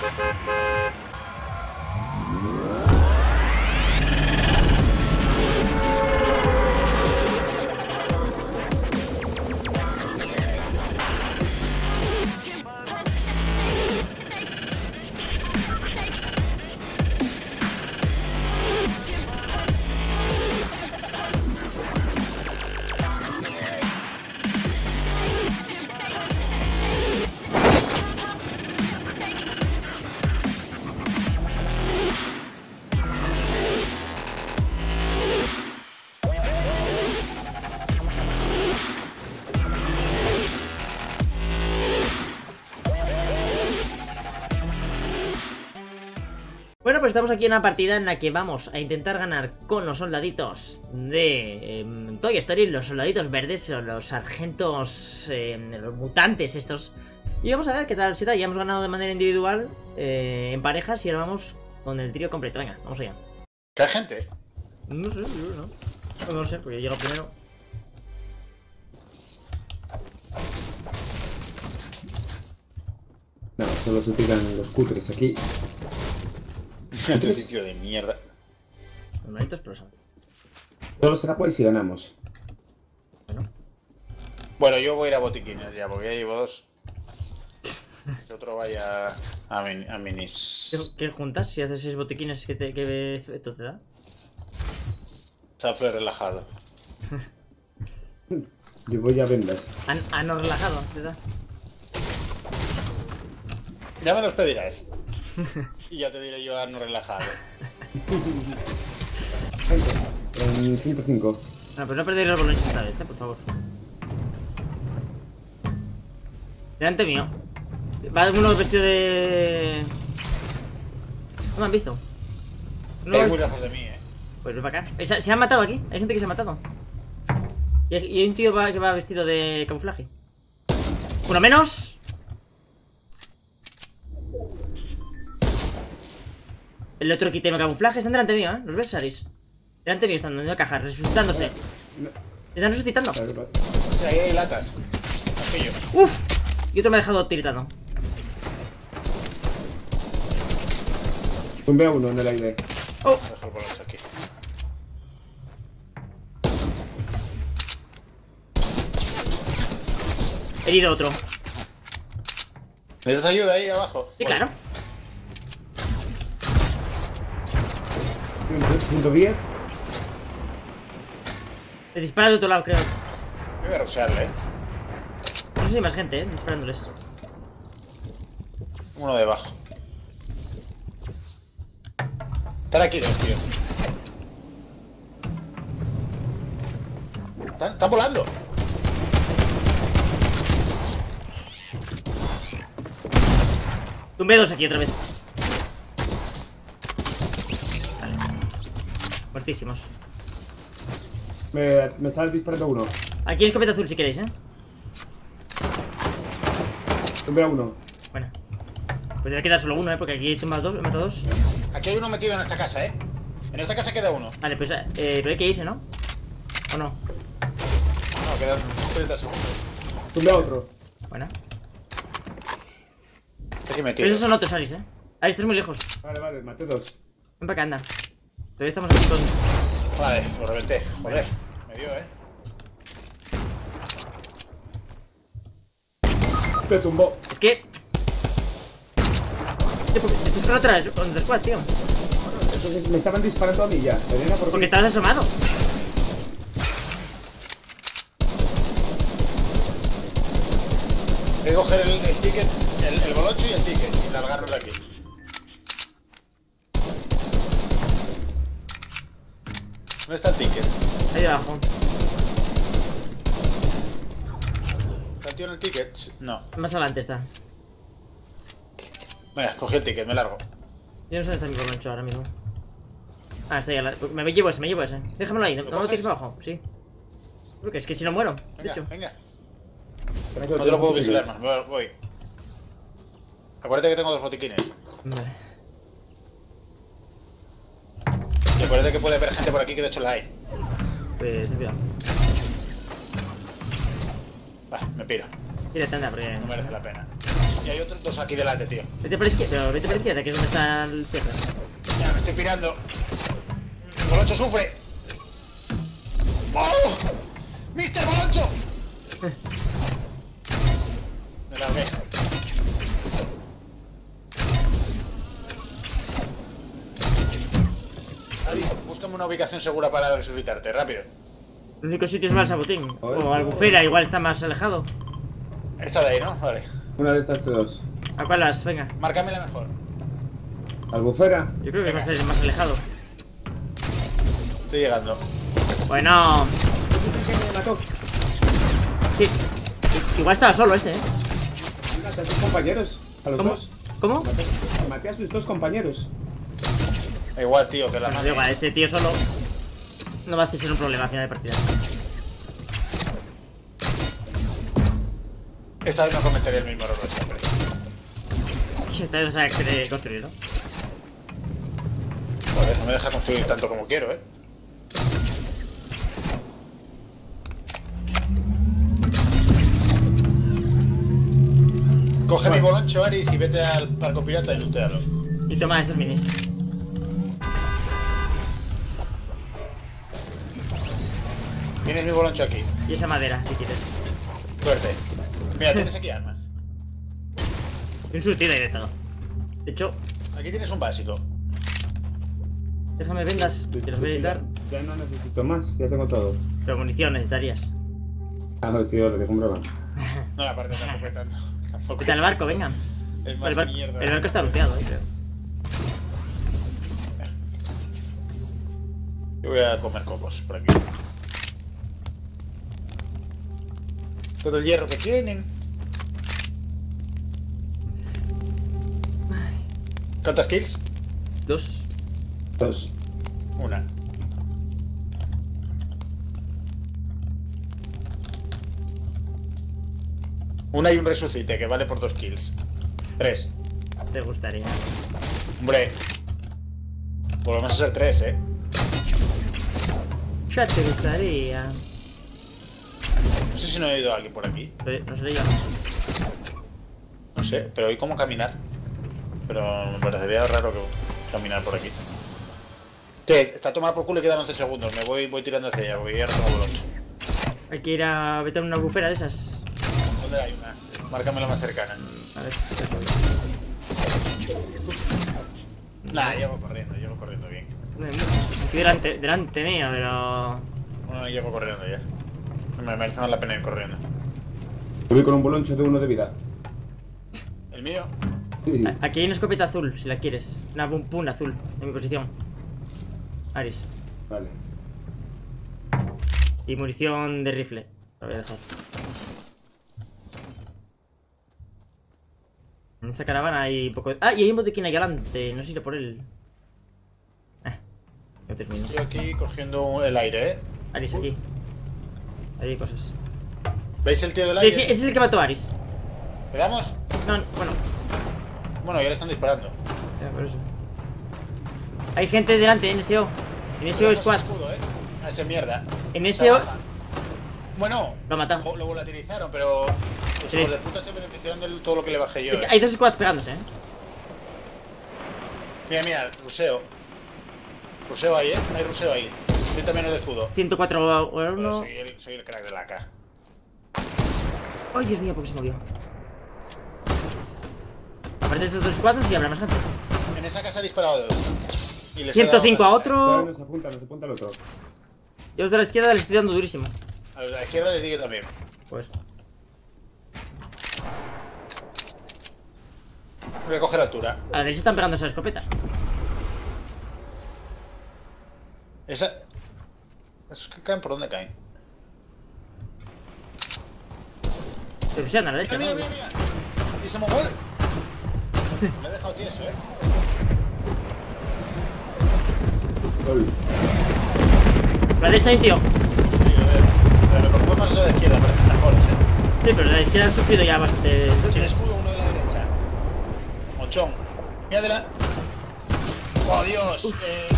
Bueno, pues estamos aquí en una partida en la que vamos a intentar ganar con los soldaditos de eh, Toy Story, los soldaditos verdes, o los sargentos, eh, los mutantes estos. Y vamos a ver qué tal se da. Ya hemos ganado de manera individual, eh, en parejas, y ahora vamos con el trío completo. Venga, vamos allá. ¿Qué hay gente? No sé, yo no. No, no sé, porque yo llego primero. No, solo se tiran los cutres aquí. Este sitio de mierda. Normalitos, pero son. Solo será guay si ganamos. Bueno. Bueno, yo voy a ir a botiquines ya, porque ya llevo dos. Que otro vaya a, min- a minis. ¿Qué, qué juntas? Si haces seis botiquines, ¿qué, te, qué efecto te da? Safle relajado. Yo voy a vendas. An, ano relajado, te da. Ya me los pedirás. Y ya te diré yo a no relajado. En 105. Bueno, pues no perder los bolones esta vez, eh, por favor. Delante mío. Va uno vestido de. No me han visto. No, Es muy lejos de mí, eh. Pues ven para acá. Eh, Se, se han matado aquí. Hay gente que se ha matado. Y hay, y hay un tío va- que va vestido de camuflaje. Uno menos. El otro quiteme camuflaje. Están delante mío, ¿eh? ¿Los ves, Saris? Delante mío están en la caja, resucitándose. Están resucitando. Sí, ahí hay latas. ¡Uf! Y otro me ha dejado tiritando. Tumbé a uno en el aire. ¡Oh! Bolón aquí. Herido otro. ¿Necesitas ayuda ahí abajo? Sí, claro. 110. Le dispara de otro lado, creo. Voy a rushearle, eh. No sé si hay más gente, ¿eh? Disparándoles. Uno debajo. Están aquí dos, tío. Están, están volando. Tumbé dos aquí otra vez. Muertísimos. Me, me está disparando uno. Aquí en escopeta azul si queréis, ¿eh? Tumbé a uno. Bueno. Pues debe quedar solo uno, ¿eh? Porque aquí he hecho más dos, he matado dos. Aquí hay uno metido en esta casa, eh. En esta casa queda uno. Vale, pues eh, pero hay que irse, ¿no? ¿O no? No, quedan 30 segundos. Tumbé a otro. Bueno. Está aquí Pero metido. esos son otros, Aris, ¿eh? Aris, estás muy lejos. Vale, vale, maté dos. Ven para acá, anda. Todavía estamos aquí todos. Vale, lo reventé. Joder, me dio, eh. Me tumbó. Es que... Estás con otra, con otra squad, tío. Entonces me estaban disparando a mí ya. Elena, ¿por Porque estabas asomado. Hay que coger el, el ticket, el, el bolocho y el ticket y largarnos de aquí. ¿Dónde está el ticket? Ahí abajo. ¿Está el tío en el ticket? No. Más adelante está. Venga, cogí el ticket, me largo. Yo no sé dónde está mi boloncho ahora mismo. Ah, está ahí al lado. Pues me llevo ese, me llevo ese. Déjamelo ahí, no, ¿Lo no lo tires coges? abajo, sí. Porque es que si no muero, de Venga, hecho. venga. No te lo puedo vigilar más, voy. Acuérdate que tengo dos botiquines. Vale. Y acuérdate que puede haber gente por aquí que de hecho la hay. Pues ten cuidado. Va, me piro. Tírate, anda, porque. No merece la pena. Y hay otros dos aquí delante, tío. Vete por izquierda, vete por izquierda, que es donde está el cierre. Ya, me estoy pirando. Boloncho sufre. ¡Oh! ¡Mister Boloncho! Una ubicación segura para resucitarte, rápido. El único sitio es Balsabotín. O Albufera, igual está más alejado. Esa de ahí, ¿no? Vale. Una de estas dos. ¿A cuál las? Venga. Márcame la mejor. Albufera. Yo creo que va a ser más alejado. Estoy llegando. Bueno. Sí. Igual estaba solo ese, ¿eh? Mate a tus compañeros. A los ¿Cómo? dos. ¿Cómo? Maté a sus dos compañeros. Igual, tío, que la No mano. igual, ese tío solo no va a ser un problema a final de partida. Esta vez no cometeré el mismo error de siempre. Esta vez vas a querer construir, ¿no? Joder, no me deja construir tanto como quiero, ¿eh? Coge mi boloncho, Aris, y vete al barco pirata y lootealo. Y toma estos minis. Tienes mi boloncho aquí. Y esa madera, si quieres. Suerte. Mira, tienes aquí armas. Un surtido ahí de todo. De hecho, Aquí tienes un básico. déjame vendas, que los voy a editar. Ya no necesito más, ya tengo todo. Pero munición necesitarías. Ah, no, sí, ahora te compro más. No, aparte tampoco es tanto. Tampoco al barco, venga. es más El, bar- mierda. el barco está bloqueado, eh, creo. Yo voy a comer cocos por aquí. Todo el hierro que tienen. ¿Cuántas kills? Dos. Dos. Una. Una y un resucite, que vale por dos kills. Tres. Te gustaría. Hombre. Volvemos a ser tres, ¿eh? Ya te gustaría. No sé si no he oído a alguien por aquí. Pero No se le yo. No sé, pero oí cómo caminar. Pero me parecería raro que caminar por aquí. Que está tomada por culo y quedan 11 segundos. Me voy, voy tirando hacia allá porque ya no tengo boloncho. Hay que ir a meter una bufera de esas. ¿Dónde hay una? Márcame la más cercana. A ver. Nah, llego corriendo, llego corriendo bien. Aquí delante, delante mío, pero. No, llego corriendo ya. Me merece más la pena ir corriendo. Voy con un boloncho de uno de vida. ¿El mío? Sí. Aquí hay una escopeta azul, si la quieres. Una pum pum azul, en mi posición. Aris. Vale. Y munición de rifle. Lo voy a dejar. En esta caravana hay poco. Ah, y hay un botiquín ahí adelante. No sé si iré por él. Eh, no termino. Estoy aquí cogiendo el aire, ¿eh? Aris, aquí. Ahí hay cosas. ¿Veis el tío del aire? ese es el que mató a Aris. ¿Le damos? No, no, bueno. Bueno, ya le están disparando. ya, por eso. Hay gente delante en SEO. En SEO Squad. escudo, ¿eh? A ese mierda. En Se SEO. Bueno, Lo ha matado. Lo, lo volatilizaron, pero los Sí. hijos de puta se beneficiaron de todo lo que le bajé yo. Es que eh. hay dos squads pegándose, eh. Mira, mira, ruseo. Ruseo ahí, eh. Hay ruseo ahí. Yo también el escudo. 104 a Joder, 1. soy, el, soy el crack de la AK. Ay, Dios mío, porque se movió. Aparte de estos dos cuadros y habrá más gente. En esa casa ha disparado dos. Y les he dado 105 a otro. no se apunta, no se apunta al otro. Y los de la izquierda les estoy dando durísimo. A los de la izquierda les digo también. Pues. Voy a coger altura. A la derecha están pegando esa escopeta. Esa. ¿Esos que caen por dónde caen? Pero sean a la derecha, Mira, ¿no? mira, mira, mira. ¿Y ese mongol? Me he dejado tieso, eh. La derecha hay un tío. Sí, lo veo. Pero me preocupa más lo de la izquierda, parecen mejores, eh. Sí, pero la izquierda han sufrido ya bastante. Tiene escudo uno de la derecha. Mochón. Mira de la. ¡Oh, Dios! Eh,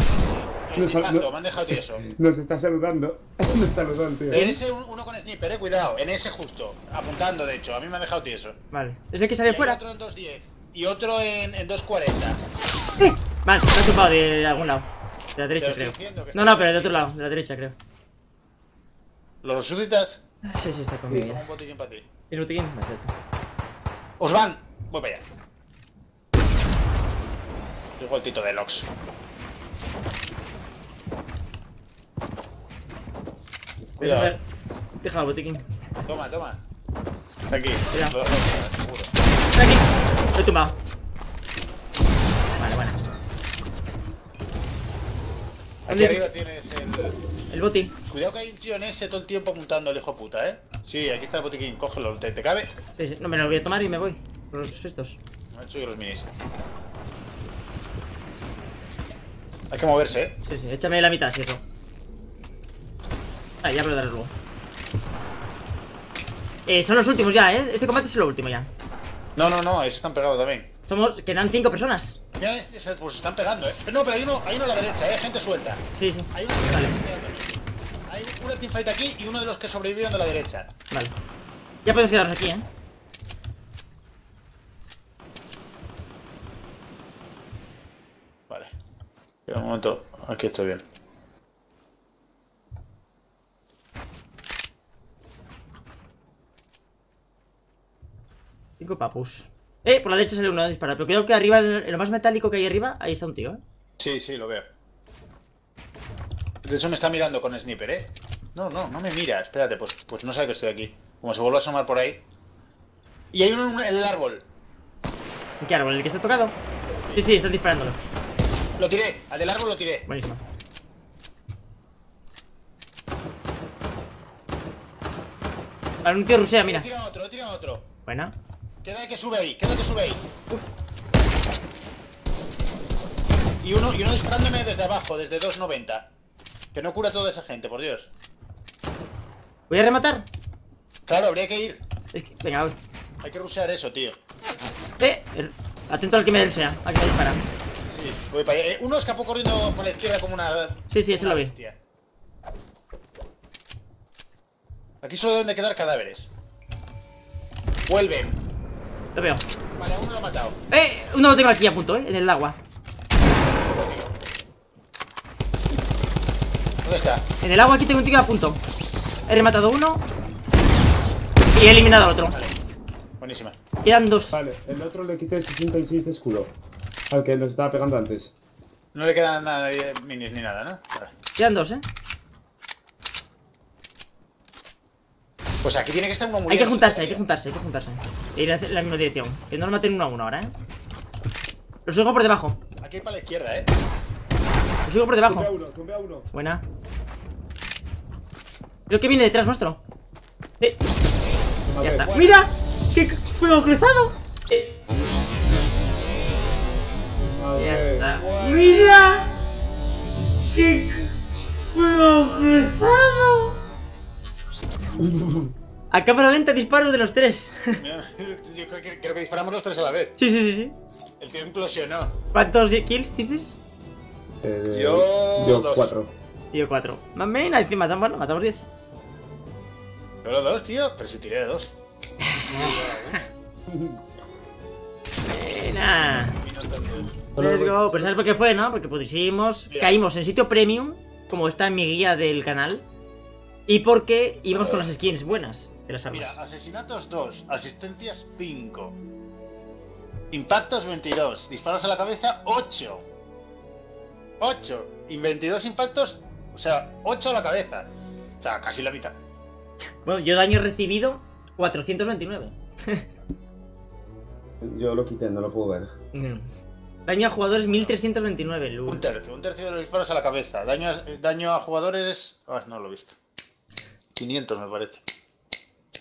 Nos, me han dejado tieso. nos está saludando. Nos saludan, tío. En ese un- uno con sniper, eh, cuidado. En ese justo. Apuntando, de hecho. A mí me han dejado tieso. Vale. ¿Es el que Y sale fuera? otro en 2.10. Y otro en, en 2.40. ¡Eh! Vale, me ha tumbado de algún lado. De la derecha, creo. No, no, pero de otro lado, de la derecha, creo. Los súbditas. Sí, sí, está conmigo ya. un botiquín para ti. ¿Es botiquín? Perfecto. Os van. Voy para allá. Soy goltito de Lox. Cuidado. Deja- el botiquín. Toma, toma. Aquí. Cuidado. Lo dejo, seguro. Está aquí. Lo he tumbado. Vale, bueno. Aquí ¿Dónde? arriba tienes el. El boti. Cuidado que hay un tío en ese todo el tiempo apuntando el hijo puta, eh. Sí, aquí está el botiquín, cógelo, ¿te, te cabe? Sí, sí. No, me lo voy a tomar y me voy. Los estos. Me he hecho yo los minis. Hay que moverse, eh. Sí, sí. Échame la mitad, si eso. Ah, ya me lo luego. Eh, son los últimos ya, ¿eh? Este combate es lo último ya. No, no, no, están pegados también. Somos... Quedan cinco personas. Mira, pues están pegando, eh. Pero no, pero hay uno, hay uno a la derecha, eh. Gente suelta. Sí, sí. Hay uno Vale. Hay una teamfight aquí y uno de los que sobrevivieron de la derecha. Vale. Ya podemos quedarnos aquí, ¿eh? Vale. Espera un momento, aquí estoy bien. Cinco papus. Eh, por la derecha sale uno a disparar. Pero cuidado que arriba, en lo más metálico que hay arriba, ahí está un tío, ¿eh? Sí, sí, lo veo. De hecho me está mirando con sniper, ¿eh? No, no, no me mira. Espérate, pues, pues no sabe que estoy aquí. Como se vuelve a asomar por ahí. Y hay uno en el árbol. ¿En qué árbol? ¿El que está tocado? Sí, sí, están disparándolo. Lo tiré, al del árbol lo tiré. Buenísimo. Vale, un tío rusea, He mira. tirado otro, he tirado otro. Buena. Queda que sube ahí, queda que sube ahí. Y uno, y uno disparándome desde abajo, desde 290. Que no cura a toda esa gente, por Dios. Voy a rematar. Claro, habría que ir. Es que- venga, voy. Hay que rusear eso, tío. Eh, er- atento al que me rusea, al que me dispara. Sí, voy para allá. Eh, uno escapó corriendo por la izquierda como una. Sí, sí, ese lo vi. bestia. Aquí solo deben de quedar cadáveres. Vuelven. Lo veo. Vale, uno lo ha matado. Eh, uno lo tengo aquí a punto, eh, en el agua. ¿Dónde está? En el agua aquí tengo un tío a punto. He rematado uno. Y he eliminado al otro. Vale. Buenísima. Quedan dos. Vale, el otro le quité 66 de escudo. Al que nos estaba pegando antes. No le quedan nada de minis ni nada, ¿no? Vale. Quedan dos, eh. Pues aquí tiene que estar uno Hay muriendo. que juntarse, hay que juntarse, hay que juntarse. E ir en la misma dirección. Que no nos maten uno a uno ahora, eh. Los oigo por debajo. Aquí para la izquierda, ¿eh? Los oigo por debajo. uno, tumbé a uno. Buena. Creo que viene detrás nuestro. Eh, ya ver, está. ¡Mira! ¡Qué fuego cruzado! Eh, A cámara lenta disparos de los tres. Yo creo que, creo que disparamos los tres a la vez. sí, sí, sí, sí. El tío implosionó. ¿Cuántos kills dices? Eh, Yo Yo dos. cuatro. Yo cuatro. Más encima matamos, bueno, matamos diez. Pero dos, tío. Pero si tiré de dos. No tanto. Let's go. Pero ¿sabes por qué fue, no? Porque pusimos, caímos en sitio premium, como está en mi guía del canal, y porque íbamos con las skins buenas las armas. Mira, asesinatos 2, asistencias 5, impactos 22, disparos a la cabeza 8. 8. Y 22 impactos, o sea, 8 a la cabeza. O sea, casi la mitad. Bueno, yo daño recibido 429. Yo lo quité, no lo puedo ver. Daño a jugadores 1329, Un lul. tercio, un tercio de los disparos a la cabeza. Daño a, daño a jugadores. Ah, no lo he visto. 500 me parece.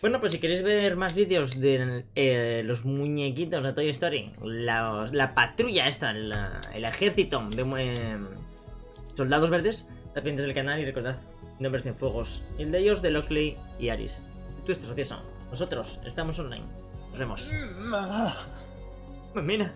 Bueno, pues si queréis ver más vídeos de eh, los muñequitos de Toy Story, la, la patrulla esta, la- el ejército de eh, soldados verdes, está pendientes del canal y recordad, nombres de fuegos, el de ellos de Loxley y Aris. Tú estás gracioso. Nosotros estamos online. Nos vemos. Ah. Pues mira.